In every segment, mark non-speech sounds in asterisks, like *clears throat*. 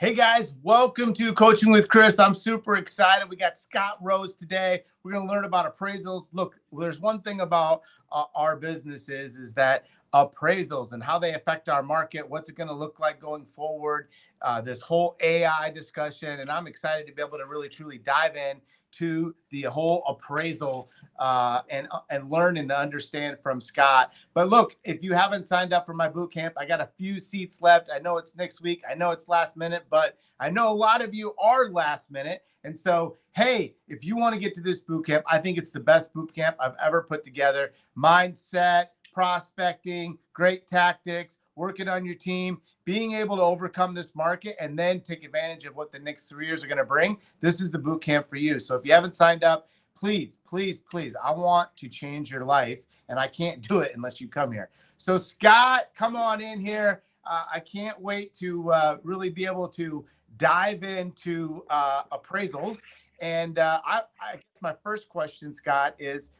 Hey guys, welcome to Coaching with Chris. I'm super excited. We got Scot Rose today. We're going to learn about appraisals. Look, there's one thing about uh, our businesses is that appraisals and how they affect our market. What's it going to look like going forward? Uh, this whole AI discussion, and I'm excited to be able to really truly dive in to the whole appraisal uh, and uh, and learn and understand from Scot. But look, if you haven't signed up for my boot camp, I got a few seats left. I know it's next week. I know it's last minute, but I know a lot of you are last minute. And so, hey, if you want to get to this boot camp, I think it's the best boot camp I've ever put together. Mindset, prospecting, great tactics, working on your team, being able to overcome this market, and then take advantage of what the next three years are going to bring. This is the boot camp for you. So if you haven't signed up, please, please, please, I want to change your life, and I can't do it unless you come here. So Scot, come on in here. Uh, I can't wait to uh, really be able to dive into uh, appraisals. And uh, I, I my first question, Scot, is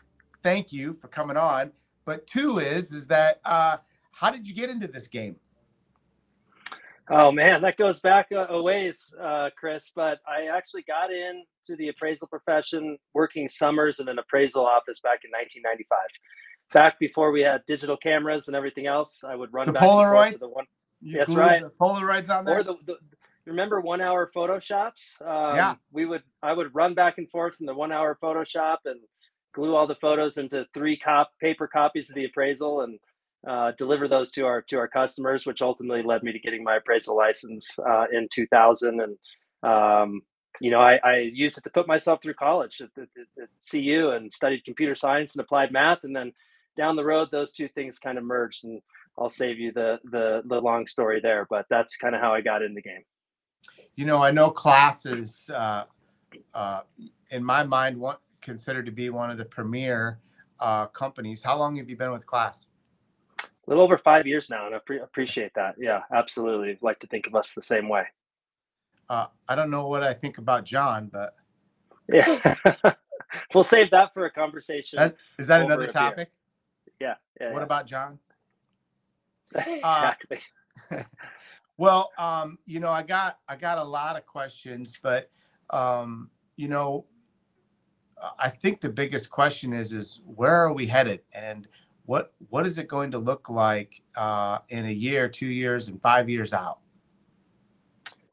thank you for coming on. But two is is that uh, how did you get into this game? Oh man, that goes back a, ways, uh, Chris. But I actually got into the appraisal profession working summers in an appraisal office back in 1995. Back before we had digital cameras and everything else, I would run the back Polaroids. the one. That's right. The Polaroids on there. Or the, the remember one hour photoshops? Um, yeah. We would I would run back and forth from the one hour Photoshop and glue all the photos into three cop paper copies of the appraisal and uh, deliver those to our to our customers, which ultimately led me to getting my appraisal license uh, in 2000. And um, you know, I, I, used it to put myself through college at, at, at, CU and studied computer science and applied math. And then down the road, those two things kind of merged. And I'll save you the the the long story there, but that's kind of how I got in the game. You know, I know classes uh, uh, in my mind one considered to be one of the premier uh, companies. How long have you been with Class? A little over five years now, and I pre- appreciate that. Yeah, absolutely. Like to think of us the same way. Uh, I don't know what I think about John, but yeah, *laughs* we'll save that for a conversation. That, is that another topic? Yeah, yeah. What yeah. about John? *laughs* exactly. Uh, *laughs* well, um, you know, I got I got a lot of questions, but um, you know, I think the biggest question is is where are we headed and what what is it going to look like uh, in a year, two years, and five years out?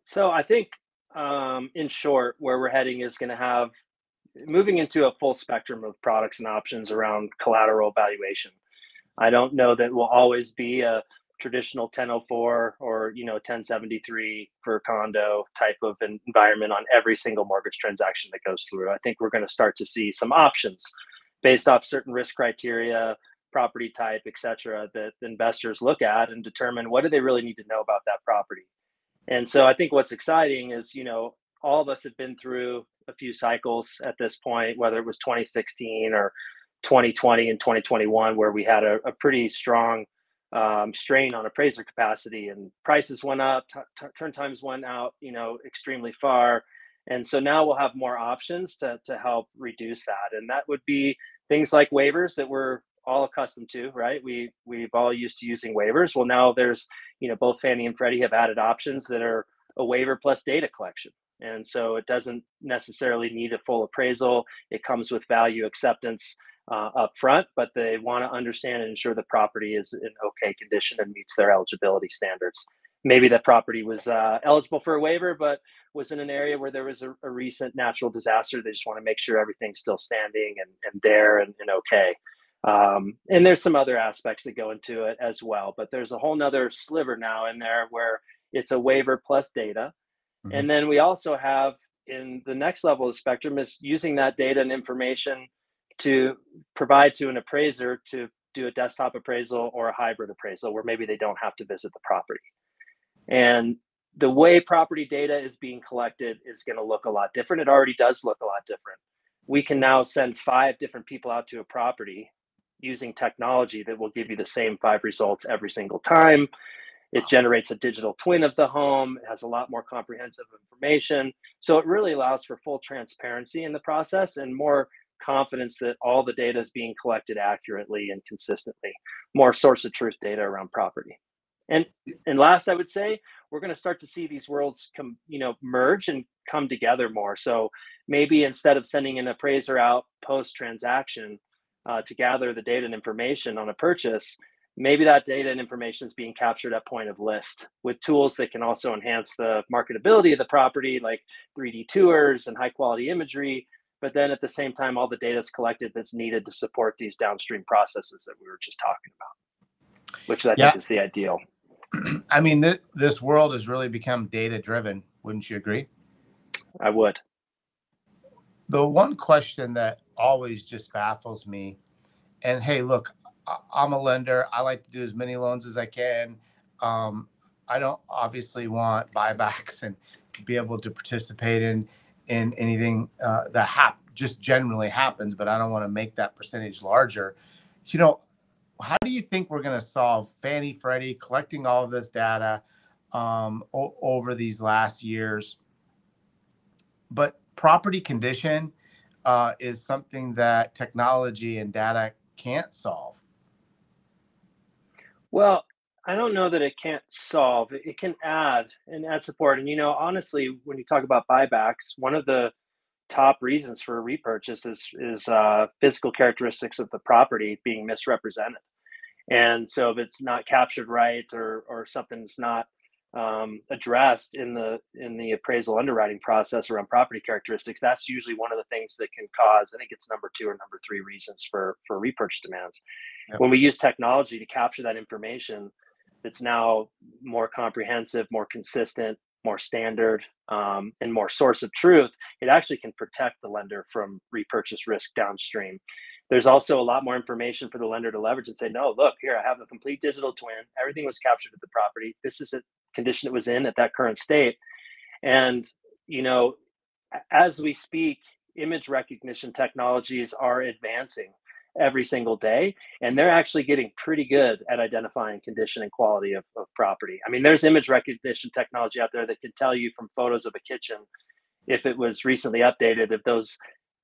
So I think, um, in short, where we're heading is going to have moving into a full spectrum of products and options around collateral valuation. I don't know that will always be a traditional 1004 or you know 1073 for condo type of environment on every single mortgage transaction that goes through i think we're going to start to see some options based off certain risk criteria property type etc that investors look at and determine what do they really need to know about that property. And so i think what's exciting is you know all of us have been through a few cycles at this point whether it was 2016 or 2020 and 2021 where we had a, a pretty strong um, strain on appraiser capacity and prices went up t- turn times went out you know extremely far. And so now we'll have more options to, to help reduce that. And that would be things like waivers that we're all accustomed to right we we've all used to using waivers well now there's you know both fannie and freddie have added options that are a waiver plus data collection and so it doesn't necessarily need a full appraisal it comes with value acceptance uh, up front, but they want to understand and ensure the property is in okay condition and meets their eligibility standards. Maybe the property was uh, eligible for a waiver, but was in an area where there was a, a, recent natural disaster. They just want to make sure everything's still standing and, and there and, and okay. Um, and there's some other aspects that go into it as well, but there's a whole nother sliver now in there where it's a waiver plus data. Mm-hmm. And then we also have in the next level of spectrum is using that data and information to provide to an appraiser to do a desktop appraisal or a hybrid appraisal where maybe they don't have to visit the property. And the way property data is being collected is going to look a lot different. It already does look a lot different. We can now send five different people out to a property using technology that will give you the same five results every single time. It generates a digital twin of the home, it has a lot more comprehensive information. So it really allows for full transparency in the process and more confidence that all the data is being collected accurately and consistently. More source of truth data around property. And and last, I would say we're going to start to see these worlds come, you know, merge and come together more. So maybe instead of sending an appraiser out post transaction uh, to gather the data and information on a purchase, maybe that data and information is being captured at point of list with tools that can also enhance the marketability of the property, like 3D tours and high quality imagery. But then at the same time, all the data is collected that's needed to support these downstream processes that we were just talking about, which I yeah. think is the ideal. *clears throat* I mean, th- this world has really become data driven. Wouldn't you agree? I would. The one question that always just baffles me, and hey, look, I'm a lender. I like to do as many loans as I can. Um, I don't obviously want buybacks and be able to participate in in anything uh, that hap- just generally happens, but I don't want to make that percentage larger. You know, how do you think we're going to solve Fannie Freddie collecting all of this data um, o- over these last years? But property condition uh, is something that technology and data can't solve. Well, I don't know that it can't solve. It can add and add support. And you know, honestly, when you talk about buybacks, one of the top reasons for a repurchase is is uh, physical characteristics of the property being misrepresented. And so, if it's not captured right, or or something's not um, addressed in the in the appraisal underwriting process around property characteristics, that's usually one of the things that can cause. I think it's number two or number three reasons for for repurchase demands. Yep. When we use technology to capture that information, it's now more comprehensive, more consistent, more standard, um, and more source of truth. It actually can protect the lender from repurchase risk downstream. There's also a lot more information for the lender to leverage and say, no, look, here, I have a complete digital twin. Everything was captured at the property. This is a condition it was in at that current state. And, you know, as we speak, image recognition technologies are advancing every single day and they're actually getting pretty good at identifying condition and quality of, of property i mean there's image recognition technology out there that can tell you from photos of a kitchen if it was recently updated if those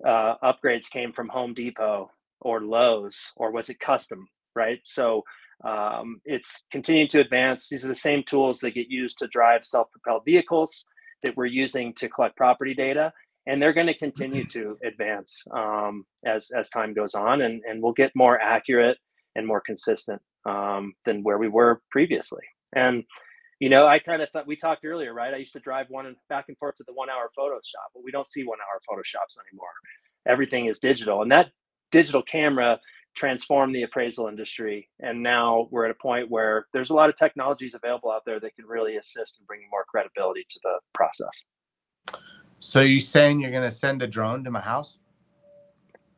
uh, upgrades came from home depot or lowes or was it custom right so um, it's continuing to advance these are the same tools that get used to drive self-propelled vehicles that we're using to collect property data and they're going to continue to advance um, as as time goes on, and and we'll get more accurate and more consistent um, than where we were previously. And you know, I kind of thought we talked earlier, right? I used to drive one back and forth to the one hour Photoshop, but we don't see one hour Photoshops anymore. Everything is digital, and that digital camera transformed the appraisal industry. And now we're at a point where there's a lot of technologies available out there that can really assist in bringing more credibility to the process. So you saying you're going to send a drone to my house?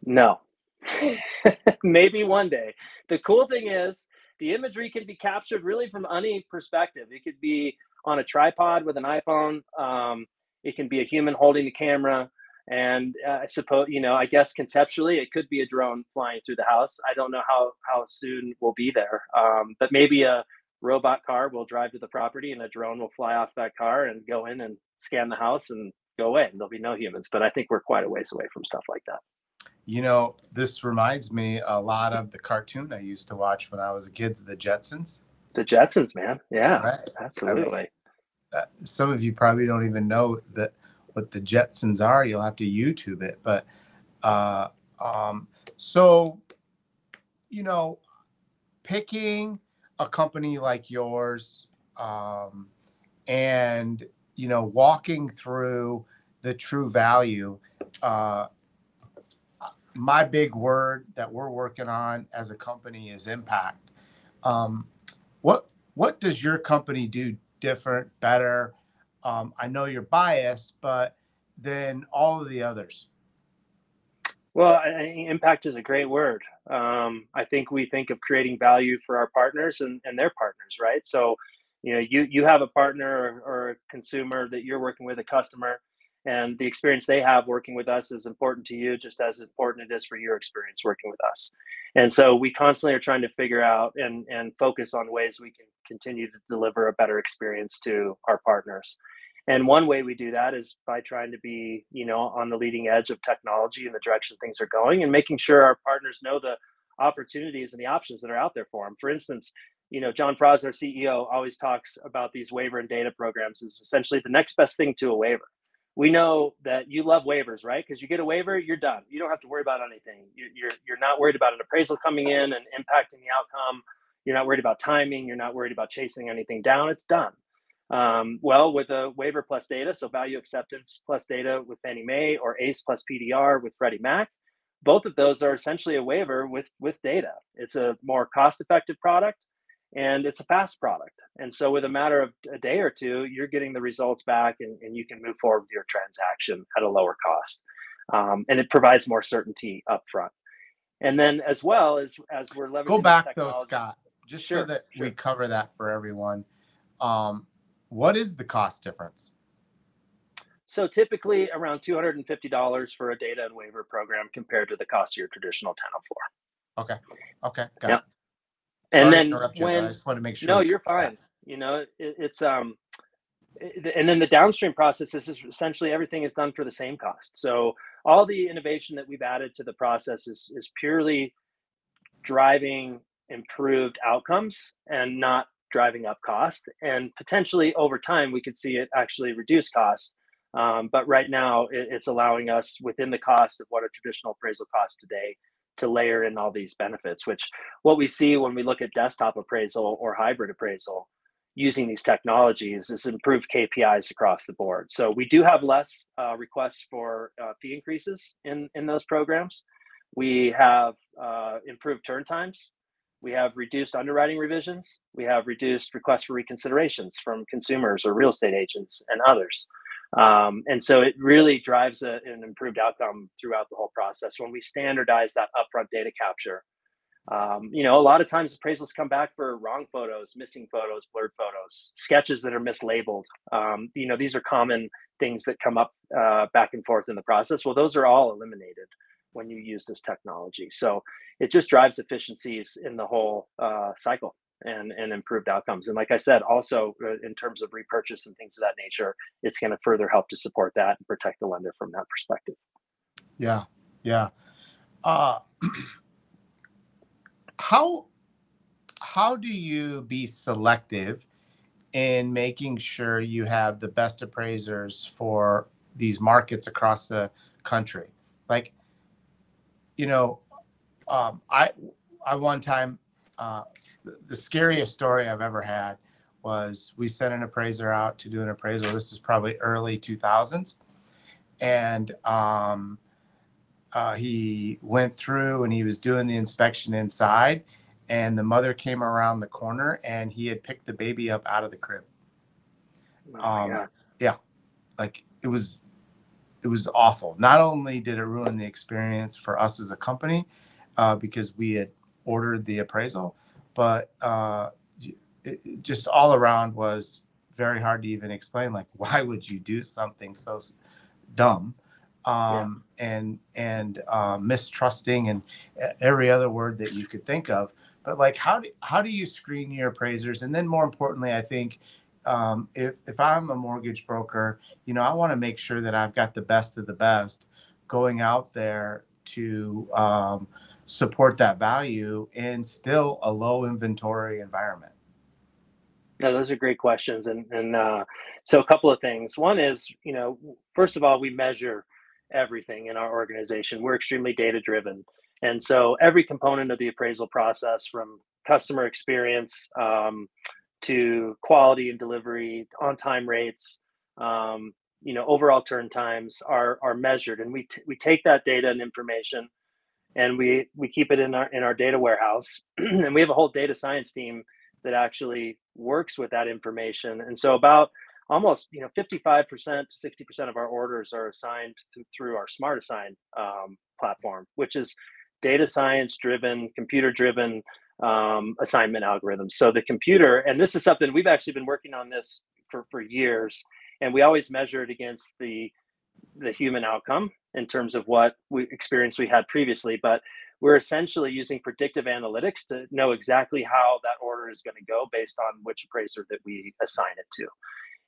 No. *sighs* Maybe one day. The cool thing is the imagery can be captured really from any perspective. It could be on a tripod with an iPhone. Um, it can be a human holding the camera. And uh, I suppose, you know, I guess conceptually it could be a drone flying through the house. I don't know how, how soon we'll be there. Um, but maybe a robot car will drive to the property and a drone will fly off that car and go in and scan the house and go away and there'll be no humans. But I think we're quite a ways away from stuff like that. You know, this reminds me a lot of the cartoon I used to watch when I was a kid, the Jetsons. The Jetsons, man. Yeah, right. absolutely. I mean, uh, some of you probably don't even know that what the Jetsons are. You'll have to YouTube it. But uh, um, so, you know, picking a company like yours um, and you know, walking through the true value. Uh, my big word that we're working on as a company is impact. Um, what what does your company do different, better? Um, I know you're biased, but then all of the others. Well, impact is a great word. Um, I think we think of creating value for our partners and, and their partners, right? So you know you you have a partner or, or a consumer that you're working with a customer and the experience they have working with us is important to you just as important it is for your experience working with us and so we constantly are trying to figure out and and focus on ways we can continue to deliver a better experience to our partners and one way we do that is by trying to be you know on the leading edge of technology and the direction things are going and making sure our partners know the opportunities and the options that are out there for them for instance you know, John Frost, our CEO, always talks about these waiver and data programs is essentially the next best thing to a waiver. We know that you love waivers, right? Because you get a waiver, you're done. You don't have to worry about anything. You're, you're, you're not worried about an appraisal coming in and impacting the outcome. You're not worried about timing. You're not worried about chasing anything down. It's done. Um, well, with a waiver plus data, so value acceptance plus data with Fannie Mae or ACE plus PDR with Freddie Mac, both of those are essentially a waiver with with data. It's a more cost-effective product and it's a fast product. And so with a matter of a day or two, you're getting the results back and, and you can move forward with your transaction at a lower cost. Um, and it provides more certainty up front. And then as well as as we're leveraging go back though, Scot, just sure, so that sure. we cover that for everyone. Um, what is the cost difference? So typically around $250 for a data and waiver program compared to the cost of your traditional 1004. Okay. Okay. Got Yeah. it. And then you, when I just want to make sure. no, you're cover that. fine. You know, it, it's um, it- and then the downstream process is is essentially everything is done for the same cost. So all the innovation that we've added to the process is is purely driving improved outcomes and not driving up cost. And potentially over time, we could see it actually reduce cost. Um, but right now, it, it's allowing us within the cost of what a traditional appraisal costs today to layer in all these benefits. Which what we see when we look at desktop appraisal or hybrid appraisal using these technologies is improved KPIs across the board. So we do have less uh, requests for uh, fee increases in in those programs. We have uh, improved turn times. We have reduced underwriting revisions. We have reduced requests for reconsiderations from consumers or real estate agents and others. Um, and so it really drives a, an improved outcome throughout the whole process. When we standardize that upfront data capture, um, you know, a lot of times appraisals come back for wrong photos, missing photos, blurred photos, sketches that are mislabeled. Um, you know, these are common things that come up uh, back and forth in the process. Well, those are all eliminated when you use this technology. So it just drives efficiencies in the whole uh, cycle and, and improved outcomes. And like I said, also uh, in terms of repurchase and things of that nature, it's going to further help to support that and protect the lender from that perspective. Yeah. Yeah. Uh, *clears throat* how how do you be selective in making sure you have the best appraisers for these markets across the country? Like, you know, um, I I one time uh, the, the scariest story I've ever had was we sent an appraiser out to do an appraisal. This is probably early 2000s, and um, uh, he went through and he was doing the inspection inside and the mother came around the corner and he had picked the baby up out of the crib Oh Um, God. like it was it was awful. Not only did it ruin the experience for us as a company uh, because we had ordered the appraisal but uh, it, it just all around was very hard to even explain like *laughs* why would you do something so dumb? Um, and and uh, mistrusting and every other word that you could think of. But like how do how do you screen your appraisers? And then more importantly i think um, if if i'm a mortgage broker you know i want to make sure that i've got the best of the best going out there to um, support that value in still a low inventory environment No, those are great questions. And, and uh, so a couple of things. One is, you know, first of all, we measure everything in our organization. We're extremely data driven. And so every component of the appraisal process from customer experience um, to quality and delivery, on time rates, um, you know, overall turn times are, are measured. And we, t- we take that data and information and we, we keep it in our, in our data warehouse. *clears throat* and we have a whole data science team that actually works with that information. And so about almost you know 55% to 60% of our orders are assigned th- through our Smart Assign um, platform, which is data science driven, computer driven um, assignment algorithms. So the computer, and this is something we've actually been working on this for, for years, and we always measure it against the the human outcome in terms of what we experience we had previously, but we're essentially using predictive analytics to know exactly how that order is going to go based on which appraiser that we assign it to.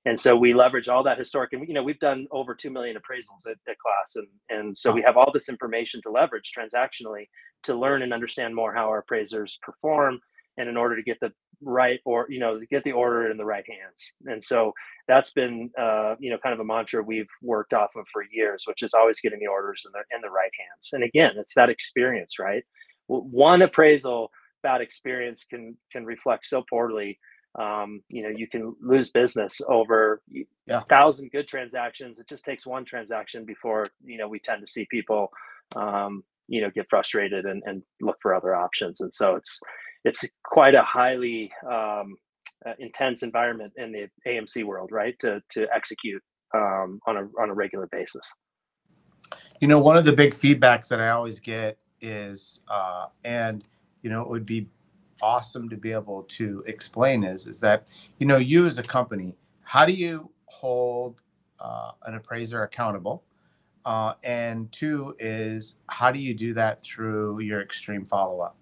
And so we leverage all that historic, and you know we've done over two million appraisals at, at class, and and so we have all this information to leverage transactionally to learn and understand more how our appraisers perform, and in order to get the right or you know get the order in the right hands. And so that's been uh, you know kind of a mantra we've worked off of for years which is always getting the orders in the in the right hands. And again it's that experience right? One appraisal bad experience can can reflect so poorly um, you know you can lose business over yeah. a thousand good transactions. It just takes one transaction before you know we tend to see people um, you know get frustrated and, and look for other options. And so it's it's quite a highly um, uh, intense environment in the amc world right? To to execute um, on a on a regular basis. You know one of the big feedbacks that i always get is uh, and you know it would be awesome to be able to explain is is that you know you as a company how do you hold uh, an appraiser accountable? Uh, and two is how do you do that through your extreme follow-up?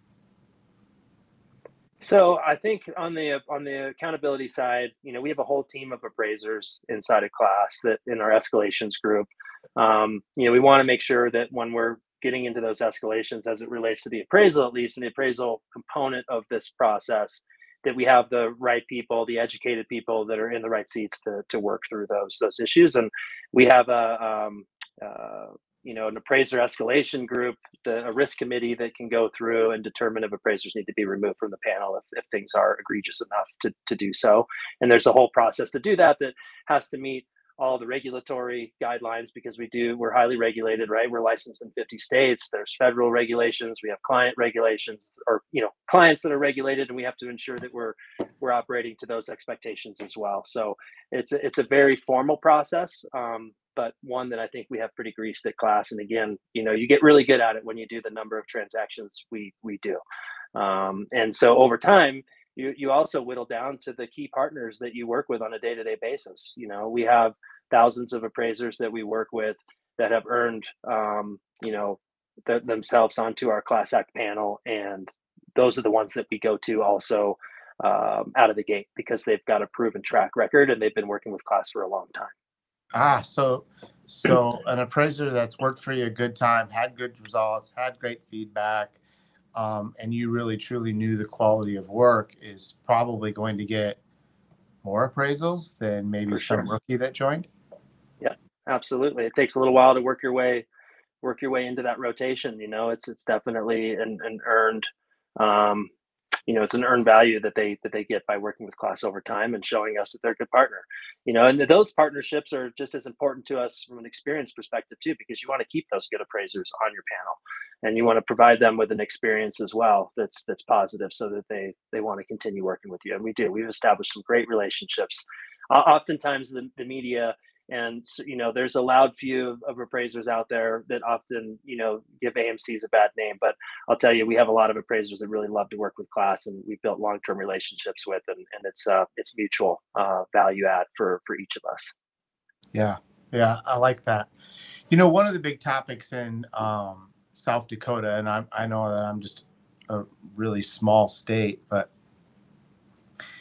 So i think on the on the accountability side you know we have a whole team of appraisers inside of class that in our escalations group. Um, you know we want to make sure that when we're getting into those escalations as it relates to the appraisal, at least, and the appraisal component of this process, that we have the right people, the educated people that are in the right seats to to work through those those issues. And we have a um, uh, you know an appraiser escalation group, the, a risk committee that can go through and determine if appraisers need to be removed from the panel if, if things are egregious enough to, to do so. And there's a whole process to do that that has to meet all the regulatory guidelines because we do we're highly regulated right? We're licensed in 50 states. There's federal regulations. We have client regulations or you know clients that are regulated and we have to ensure that we're we're operating to those expectations as well. So it's a, it's a very formal process um, but one that i think we have pretty greased at class. And again you know you get really good at it when you do the number of transactions we we do. Um, and so over time you you also whittle down to the key partners that you work with on a day-to-day basis. You know we have thousands of appraisers that we work with that have earned um, you know th- themselves onto our class act panel and those are the ones that we go to also um, out of the gate because they've got a proven track record and they've been working with class for a long time. Ah so so an appraiser that's worked for you a good time had good results had great feedback um, and you really truly knew the quality of work is probably going to get more appraisals than maybe some rookie that joined. Yeah, absolutely. It takes a little while to work your way work your way into that rotation. You know, it's it's definitely an, an earned um, you know it's an earned value that they that they get by working with class over time and showing us that they're a good partner. You know and those partnerships are just as important to us from an experience perspective too because you want to keep those good appraisers on your panel and you want to provide them with an experience as well that's that's positive so that they they want to continue working with you and we do. We've established some great relationships. Uh, oftentimes the, the media and you know there's a loud few of, of, appraisers out there that often you know give amcs a bad name but i'll tell you we have a lot of appraisers that really love to work with class and we've built long-term relationships with and, and it's uh it's mutual uh, value add for for each of us. Yeah. Yeah i like that. You know one of the big topics in um, south dakota and i i know that i'm just a really small state but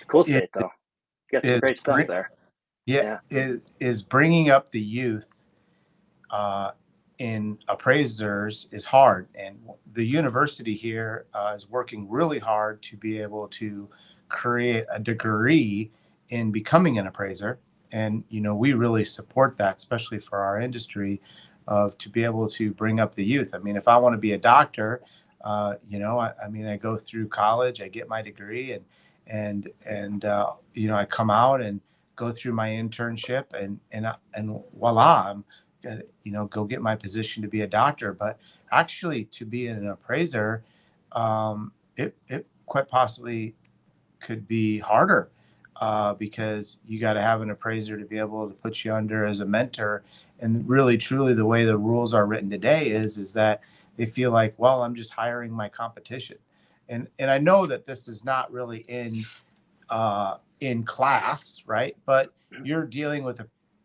cool state it, though. Got some great stuff there yeah, yeah. Is, bringing up the youth uh, in appraisers is hard, and the university here uh, is working really hard to be able to create a degree in becoming an appraiser. And you know, we really support that, especially for our industry, of to be able to bring up the youth. I mean, if I want to be a doctor, uh, you know, I, I, mean, I go through college, I get my degree, and and and uh, you know, I come out and go through my internship and and and voila i'm gonna you know go get my position to be a doctor. But actually to be an appraiser um, it it quite possibly could be harder uh, because you got to have an appraiser to be able to put you under as a mentor. And really truly the way the rules are written today is is that they feel like well i'm just hiring my competition. And and i know that this is not really in uh, in class, right? But you're dealing with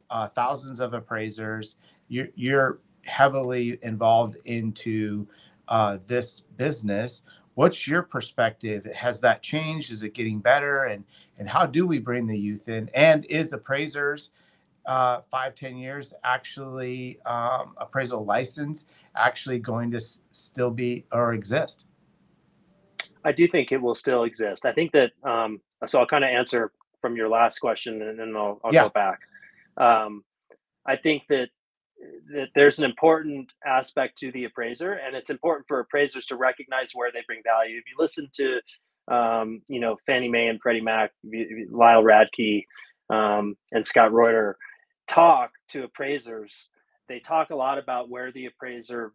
uh, thousands of appraisers. You're, you're heavily involved into uh, this business. What's your perspective? Has that changed? Is it getting better? And and how do we bring the youth in? And is appraisers uh, five ten years actually um, appraisal license actually going to s- still be or exist? I do think it will still exist. I think that um, so I'll kind of answer from your last question and then I'll, I'll yeah. go back. Um, I think that that there's an important aspect to the appraiser, and it's important for appraisers to recognize where they bring value. If you listen to um, you know Fannie Mae and Freddie Mac, Lyle Radke, um, and Scott Reuter talk to appraisers, they talk a lot about where the appraiser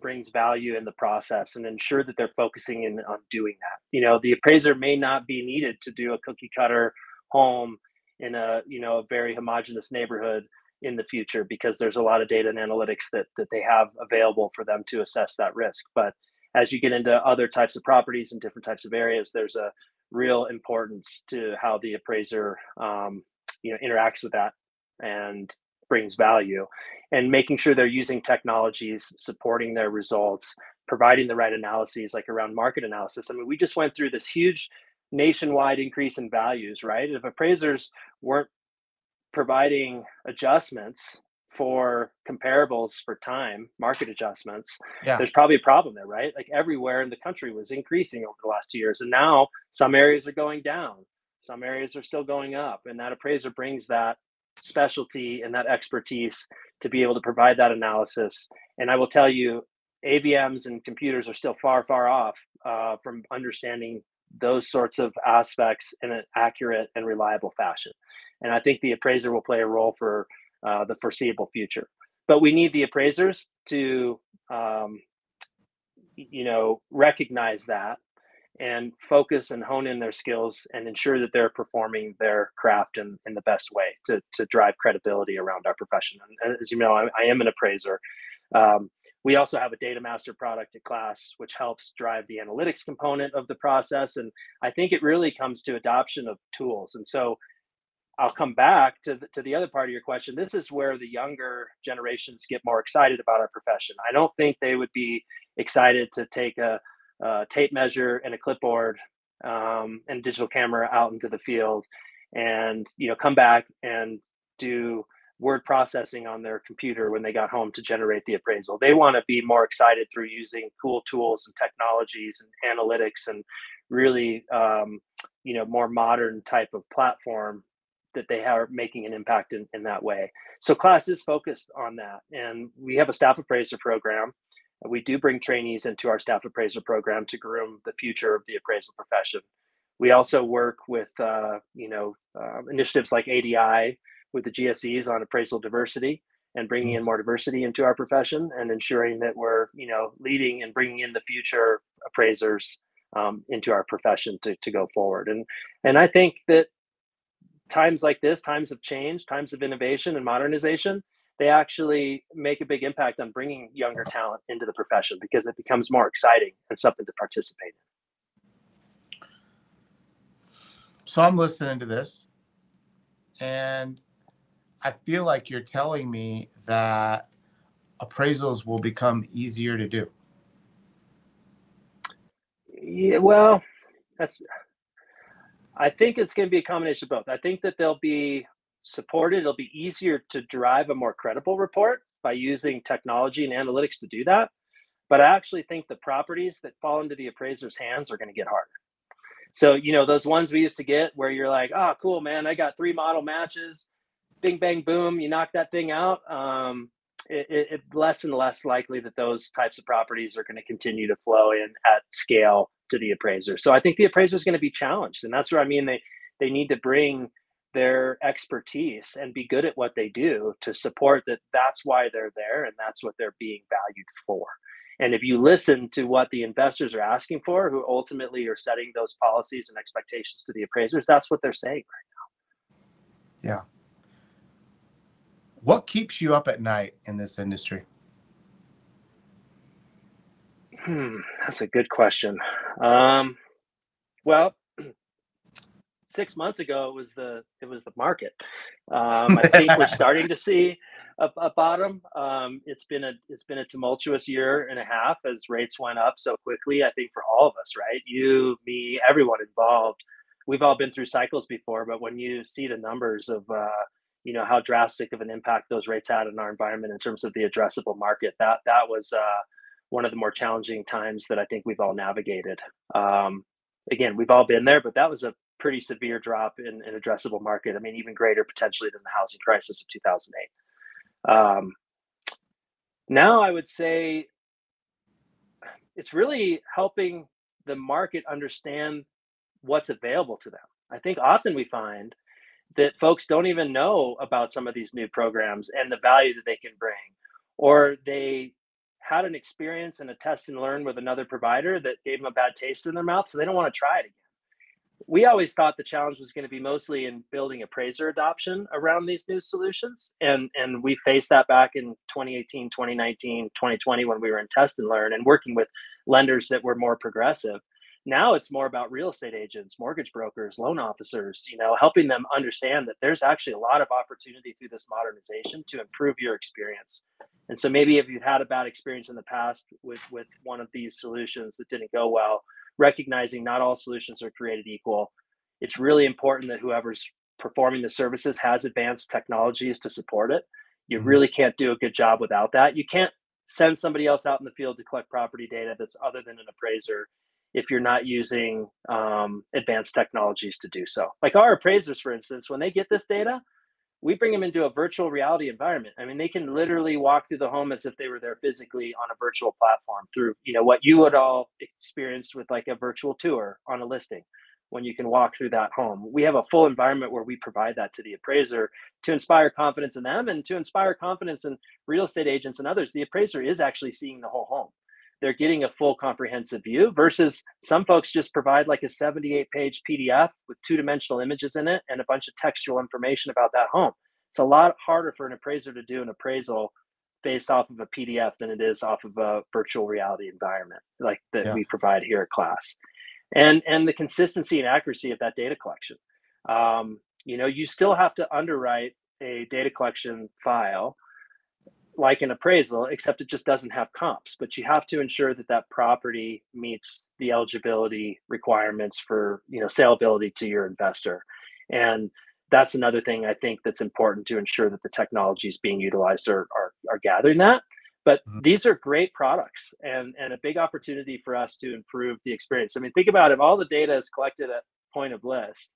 brings value in the process and ensure that they're focusing in on doing that. You know, the appraiser may not be needed to do a cookie cutter home in a you know a very homogenous neighborhood in the future because there's a lot of data and analytics that that they have available for them to assess that risk. But as you get into other types of properties and different types of areas, there's a real importance to how the appraiser um, you know interacts with that and brings value and making sure they're using technologies supporting their results providing the right analyses like around market analysis. I mean we just went through this huge nationwide increase in values right? If appraisers weren't providing adjustments for comparables for time market adjustments yeah. there's probably a problem there right? Like everywhere in the country was increasing over the last two years and now some areas are going down some areas are still going up and that appraiser brings that specialty and that expertise to be able to provide that analysis. And I will tell you, AVMs and computers are still far, far off uh, from understanding those sorts of aspects in an accurate and reliable fashion. And I think the appraiser will play a role for uh, the foreseeable future. But we need the appraisers to, um, you know, recognize that and focus and hone in their skills and ensure that they're performing their craft in, in the best way to, to drive credibility around our profession. And as you know, I, I am an appraiser. Um, we also have a DataMaster product at class, which helps drive the analytics component of the process. And I think it really comes to adoption of tools. And so I'll come back to the, to the other part of your question. This is where the younger generations get more excited about our profession. I don't think they would be excited to take a, uh, tape measure and a clipboard um, and digital camera out into the field and you know come back and do word processing on their computer when they got home to generate the appraisal. They want to be more excited through using cool tools and technologies and analytics and really um, you know more modern type of platform that they are making an impact in, in that way. So class is focused on that and we have a staff appraiser program we do bring trainees into our staff appraiser program to groom the future of the appraisal profession. We also work with, uh, you know, uh, initiatives like ADI with the GSEs on appraisal diversity and bringing in mm-hmm. more diversity into our profession and ensuring that we're, you know, leading and bringing in the future appraisers um, into our profession to, to go forward. And and I think that times like this, times of change, times of innovation and modernization, they actually make a big impact on bringing younger talent into the profession because it becomes more exciting and something to participate in. So I'm listening to this and I feel like you're telling me that appraisals will become easier to do. Yeah, well, that's I think it's going to be a combination of both. I think that there'll be supported, it'll be easier to drive a more credible report by using technology and analytics to do that. But I actually think the properties that fall into the appraiser's hands are going to get harder. So, you know, those ones we used to get where you're like, oh, cool, man, I got three model matches, bing, bang, boom, you knock that thing out. Um, it, it, it less and less likely that those types of properties are going to continue to flow in at scale to the appraiser. So I think the appraiser is going to be challenged, and that's where I mean they they need to bring their expertise and be good at what they do to support that that's why they're there and that's what they're being valued for. And if you listen to what the investors are asking for who ultimately are setting those policies and expectations to the appraisers that's what they're saying right now. Yeah. What keeps you up at night in this industry? Hmm, that's a good question. Um, well six months ago it was the it was the market. Um, I think we're starting to see a, a bottom. Um, it's been a it's been a tumultuous year and a half as rates went up so quickly. I think for all of us, right? You, me, everyone involved. We've all been through cycles before, but when you see the numbers of uh, you know how drastic of an impact those rates had in our environment in terms of the addressable market, that that was uh, one of the more challenging times that I think we've all navigated. Um, again, we've all been there, but that was a pretty severe drop in, in addressable market. I mean, even greater potentially than the housing crisis of 2008. Um, now, I would say it's really helping the market understand what's available to them. I think often we find that folks don't even know about some of these new programs and the value that they can bring, or they had an experience and a test and learn with another provider that gave them a bad taste in their mouth, so they don't want to try it again. We always thought the challenge was going to be mostly in building appraiser adoption around these new solutions. And, and we faced that back in 2018, 2019, 2020 when we were in test and learn and working with lenders that were more progressive now it's more about real estate agents mortgage brokers loan officers you know helping them understand that there's actually a lot of opportunity through this modernization to improve your experience and so maybe if you've had a bad experience in the past with with one of these solutions that didn't go well recognizing not all solutions are created equal it's really important that whoever's performing the services has advanced technologies to support it you mm-hmm. really can't do a good job without that you can't send somebody else out in the field to collect property data that's other than an appraiser if you're not using um, advanced technologies to do so. Like our appraisers, for instance, when they get this data, we bring them into a virtual reality environment. I mean, they can literally walk through the home as if they were there physically on a virtual platform through, you know, what you would all experience with like a virtual tour on a listing when you can walk through that home. We have a full environment where we provide that to the appraiser to inspire confidence in them and to inspire confidence in real estate agents and others. The appraiser is actually seeing the whole home they're getting a full comprehensive view versus some folks just provide like a 78 page PDF with two dimensional images in it and a bunch of textual information about that home. It's a lot harder for an appraiser to do an appraisal based off of a PDF than it is off of a virtual reality environment like that yeah. we provide here at class. And and the consistency and accuracy of that data collection. Um, you know, you still have to underwrite a data collection file like an appraisal, except it just doesn't have comps. But you have to ensure that that property meets the eligibility requirements for you know saleability to your investor, and that's another thing I think that's important to ensure that the technologies being utilized are are, are gathering that. But mm-hmm. these are great products and and a big opportunity for us to improve the experience. I mean, think about if all the data is collected at point of list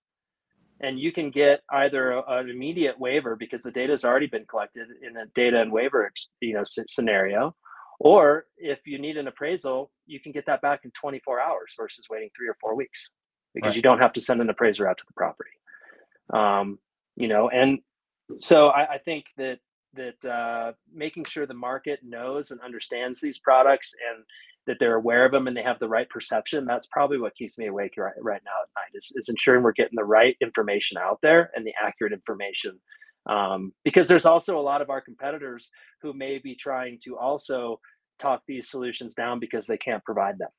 and you can get either a, an immediate waiver because the data has already been collected in a data and waiver you know scenario or if you need an appraisal you can get that back in 24 hours versus waiting three or four weeks because right. you don't have to send an appraiser out to the property um, you know and so I, I think that that uh, making sure the market knows and understands these products and that they're aware of them and they have the right perception that's probably what keeps me awake right, right now at night is, is ensuring we're getting the right information out there and the accurate information. Um, because there's also a lot of our competitors who may be trying to also talk these solutions down because they can't provide them.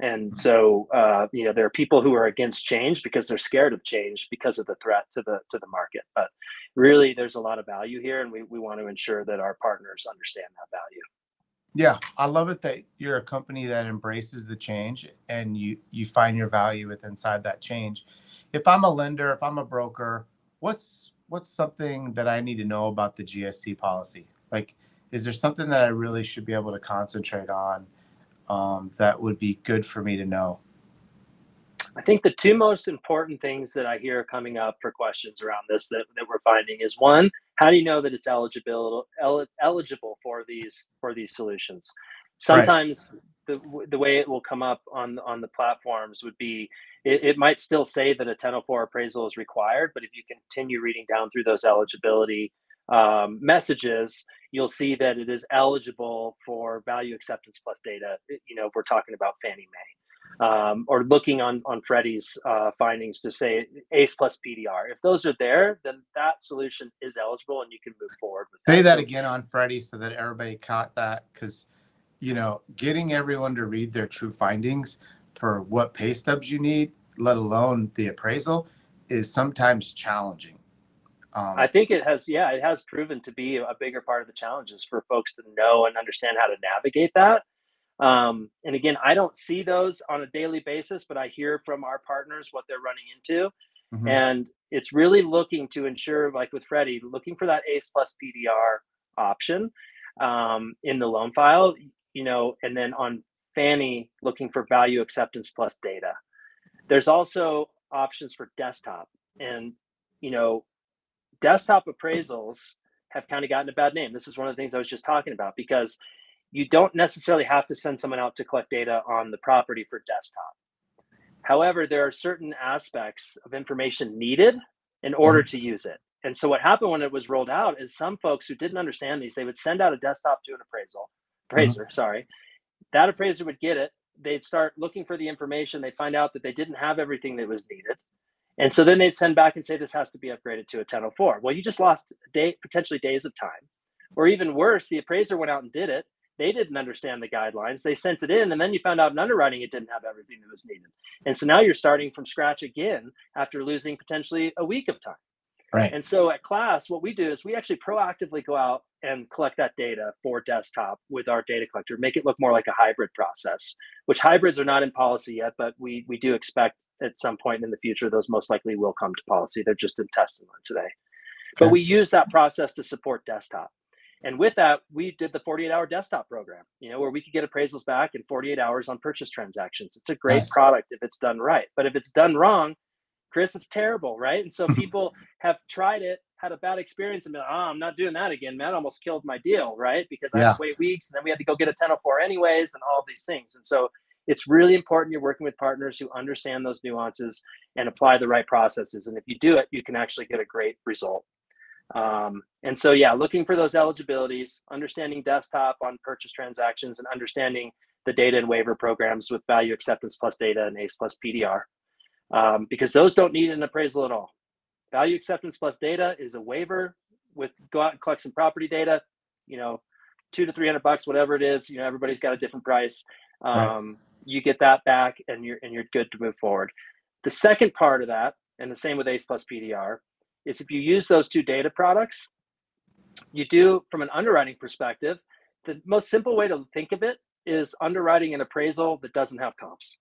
And mm-hmm. so uh, you know there are people who are against change because they're scared of change because of the threat to the to the market. But really there's a lot of value here and we, we want to ensure that our partners understand that value yeah, I love it that you're a company that embraces the change and you you find your value with inside that change. If I'm a lender, if I'm a broker, what's what's something that I need to know about the GSE policy? Like, is there something that I really should be able to concentrate on um, that would be good for me to know? I think the two most important things that I hear coming up for questions around this that, that we're finding is one, how do you know that it's eligible el- eligible for these for these solutions? Sometimes right. the the way it will come up on on the platforms would be it, it might still say that a 1004 appraisal is required, but if you continue reading down through those eligibility um, messages, you'll see that it is eligible for value acceptance plus data. You know, we're talking about Fannie Mae um, or looking on on Freddie's uh, findings to say ACE plus PDR. If those are there, then that solution is eligible and you can move forward with Say that, that again on Freddie so that everybody caught that because you know getting everyone to read their true findings for what pay stubs you need, let alone the appraisal, is sometimes challenging. Um, I think it has, yeah, it has proven to be a bigger part of the challenges for folks to know and understand how to navigate that. Um, and again, I don't see those on a daily basis, but I hear from our partners what they're running into. Mm-hmm. And it's really looking to ensure, like with Freddie, looking for that ACE plus PDR option um, in the loan file. you know, and then on Fannie looking for value acceptance plus data. There's also options for desktop, and you know, desktop appraisals have kind of gotten a bad name. This is one of the things I was just talking about because you don't necessarily have to send someone out to collect data on the property for desktop. However, there are certain aspects of information needed in order to use it. And so what happened when it was rolled out is some folks who didn't understand these, they would send out a desktop to an appraisal, mm-hmm. appraiser, mm-hmm. sorry. That appraiser would get it. They'd start looking for the information. They'd find out that they didn't have everything that was needed. And so then they'd send back and say, this has to be upgraded to a 1004. Well, you just lost day, potentially days of time. Or even worse, the appraiser went out and did it. They didn't understand the guidelines. They sent it in, and then you found out in underwriting it didn't have everything that was needed. And so now you're starting from scratch again after losing potentially a week of time. Right. And so at class, what we do is we actually proactively go out and collect that data for desktop with our data collector, make it look more like a hybrid process, which hybrids are not in policy yet, but we, we do expect at some point in the future, those most likely will come to policy. They're just in testing today. Okay. But we use that process to support desktop. And with that, we did the 48 hour desktop program, you know, where we could get appraisals back in 48 hours on purchase transactions. It's a great nice. product if it's done right. But if it's done wrong, Chris, it's terrible, right? And so *laughs* people have tried it, had a bad experience, and been, oh, I'm not doing that again. Man, almost killed my deal, right? Because I had to wait weeks, and then we had to go get a 1004 anyways, and all these things. And so it's really important you're working with partners who understand those nuances and apply the right processes. And if you do it, you can actually get a great result. Um, and so, yeah, looking for those eligibilities, understanding desktop on purchase transactions, and understanding the data and waiver programs with value acceptance plus data and ACE plus PDR um, because those don't need an appraisal at all. Value acceptance plus data is a waiver with go out and collect some property data, you know, two to 300 bucks, whatever it is, you know, everybody's got a different price. Um, right. You get that back and you're, and you're good to move forward. The second part of that, and the same with ACE plus PDR, is if you use those two data products, you do from an underwriting perspective, the most simple way to think of it is underwriting an appraisal that doesn't have comps.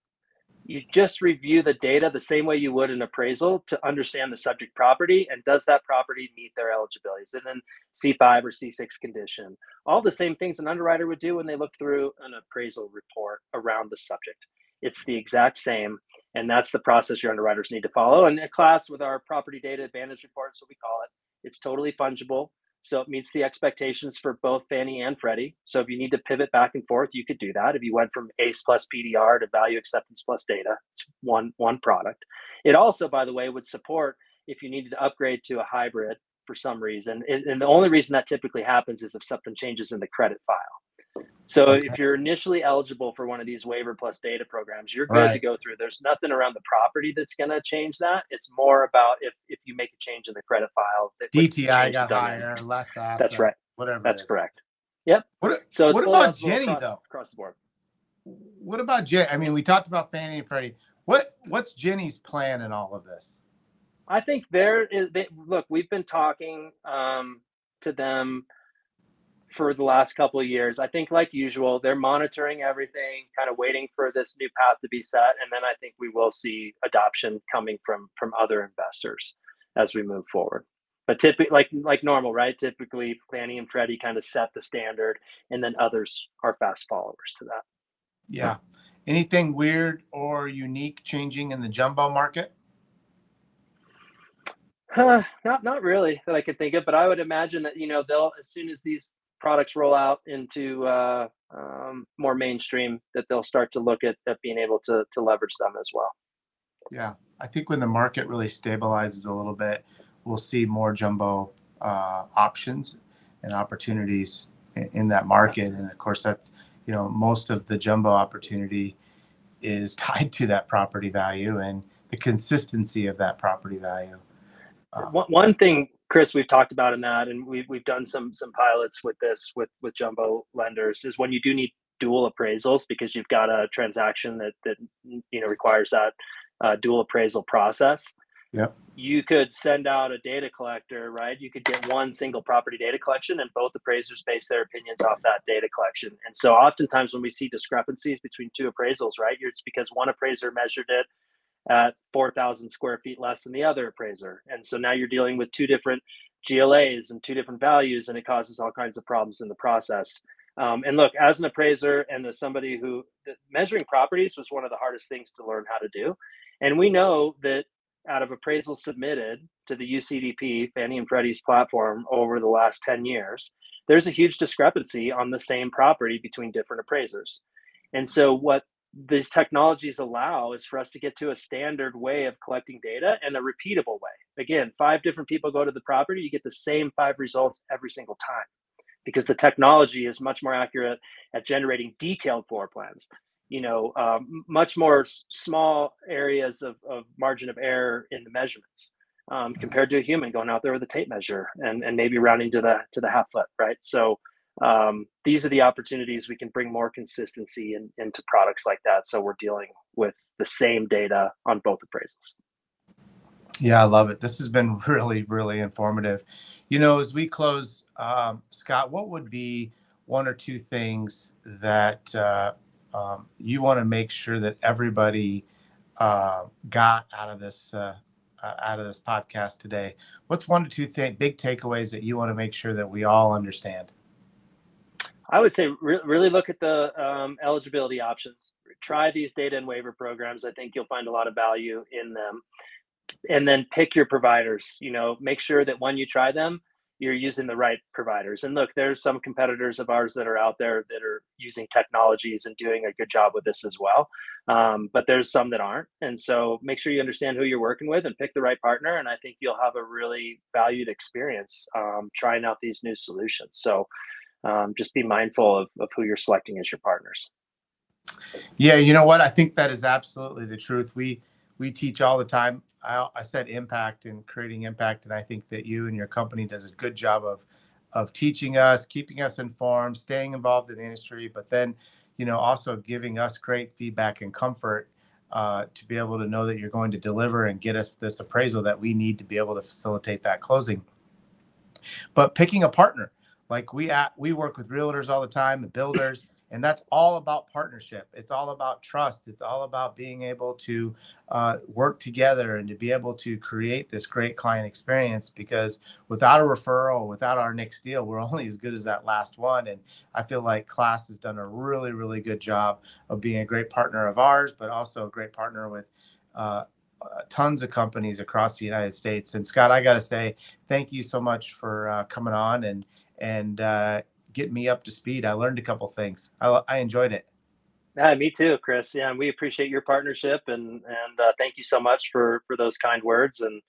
You just review the data the same way you would an appraisal to understand the subject property and does that property meet their eligibilities? And then c5 or c6 condition. All the same things an underwriter would do when they look through an appraisal report around the subject. It's the exact same and that's the process your underwriters need to follow and a class with our property data advantage report so we call it it's totally fungible so it meets the expectations for both Fannie and Freddie. So if you need to pivot back and forth, you could do that. If you went from ACE plus PDR to value acceptance plus data, it's one one product. It also, by the way, would support if you needed to upgrade to a hybrid for some reason. And the only reason that typically happens is if something changes in the credit file. So okay. if you're initially eligible for one of these waiver plus data programs, you're good right. to go through. There's nothing around the property that's going to change that. It's more about if if you make a change in the credit file. That DTI got higher, less asset. That's right. Whatever. That's correct. Yep. What, so what about Ginnie across, though? Across the board. What about Ginnie? I mean, we talked about Fannie and Freddie. What what's Ginnie's plan in all of this? I think there is. They, look, we've been talking um, to them for the last couple of years. I think, like usual, they're monitoring everything, kind of waiting for this new path to be set, and then I think we will see adoption coming from from other investors as we move forward. But typically, like like normal, right? Typically, Fannie and Freddie kind of set the standard, and then others are fast followers to that. Yeah. Anything weird or unique changing in the jumbo market? Huh, not not really that I could think of, but I would imagine that you know they'll as soon as these products roll out into uh, um, more mainstream, that they'll start to look at, at being able to, to leverage them as well. Yeah, I think when the market really stabilizes a little bit, we'll see more jumbo uh, options and opportunities in, in, that market. And of course, that's you know most of the jumbo opportunity is *laughs* tied to that property value and the consistency of that property value. Um, one, one thing Chris, we've talked about in that, and we've we've done some some pilots with this with with jumbo lenders. Is when you do need dual appraisals because you've got a transaction that that you know requires that uh, dual appraisal process. Yeah. You could send out a data collector, right? You could get one single property data collection, and both appraisers base their opinions off that data collection. And so, oftentimes, when we see discrepancies between two appraisals, right, it's because one appraiser measured it at 4,000 square feet less than the other appraiser. And so now you're dealing with two different GLAs and two different values, and it causes all kinds of problems in the process. Um, and look, as an appraiser and as somebody who measuring properties was one of the hardest things to learn how to do. And we know that out of appraisals submitted to the UCDP, Fannie and Freddie's platform over the last 10 years, there's a huge discrepancy on the same property between different appraisers. And so what these technologies allow is for us to get to a standard way of collecting data and a repeatable way. Again, five different people go to the property, you get the same five results every single time because the technology is much more accurate at generating detailed floor plans. You know, um, much more small areas of, of margin of error in the measurements um, compared to a human going out there with a tape measure and, and maybe rounding to the to the half foot, right? So um, these are the opportunities we can bring more consistency in, into products like that. So we're dealing with the same data on both appraisals. Yeah, I love it. This has been *laughs* really, really informative. You know, as we close, um, Scot, what would be one or two things that uh, um, you want to make sure that everybody uh, got out of this uh, out of this podcast today? What's one or two th- big takeaways that you want to make sure that we all understand? I would say re- really look at the um, eligibility options. Try these data and waiver programs. I think you'll find a lot of value in them. And then pick your providers. You know, make sure that when you try them, you're using the right providers. And look, there's some competitors of ours that are out there that are using technologies and doing a good job with this as well. Um, but there's some that aren't. And so make sure you understand who you're working with and pick the right partner. And I think you'll have a really valued experience um, trying out these new solutions. So um, just be mindful of, of who you're selecting as your partners. Yeah, you know what? I think that is absolutely the truth. We we teach all the time. I, I said impact and creating impact, and I think that you and your company does a good job of of teaching us, keeping us informed, staying involved in the industry, but then, you know, also giving us great feedback and comfort uh, to be able to know that you're going to deliver and get us this appraisal that we need to be able to facilitate that closing. But picking a partner, like we at, we work with realtors all the time, the builders, and that's all about partnership. It's all about trust. It's all about being able to uh, work together and to be able to create this great client experience. Because without a referral, without our next deal, we're *laughs* only as good as that last one. And I feel like Class has done a really, really good job of being a great partner of ours, but also a great partner with. Uh, uh, tons of companies across the United States. And Scot, I got to say, thank you so much for uh, coming on and and uh, get me up to speed. I learned a couple things. I, I enjoyed it. Yeah, me too, Chris. Yeah, and we appreciate your partnership and and uh, thank you so much for for those kind words. And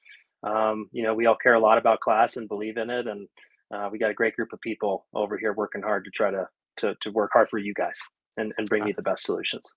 um, you know, we all care a lot about class and believe in it, and uh, we got a great group of people over here working hard to try to to to work hard for you guys and and bring you the best solutions.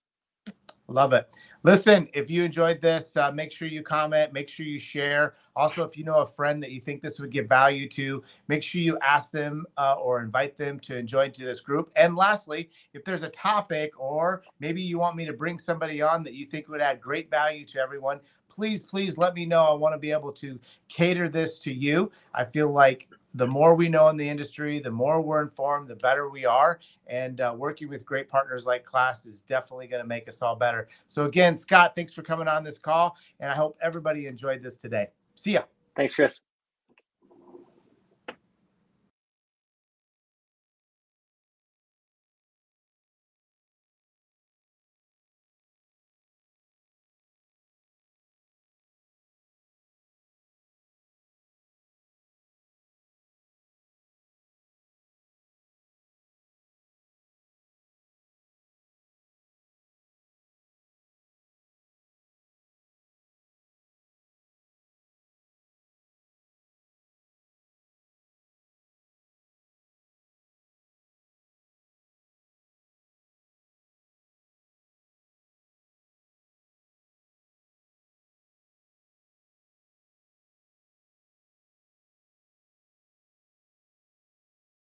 Love it. Listen, if you enjoyed this, uh, make sure you comment, make sure you share. Also, if you know a friend that you think this would give value to, make sure you ask them uh, or invite them to join to this group. And lastly, if there's a topic or maybe you want me to bring somebody on that you think would add great value to everyone, please, please let me know. I want to be able to cater this to you. I feel like the more we know in the industry, the more we're informed, the better we are. And uh, working with great partners like Class is definitely going to make us all better. So, again, Scot, thanks for coming on this call. And I hope everybody enjoyed this today. See ya. Thanks, Chris.